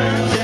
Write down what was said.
Yeah.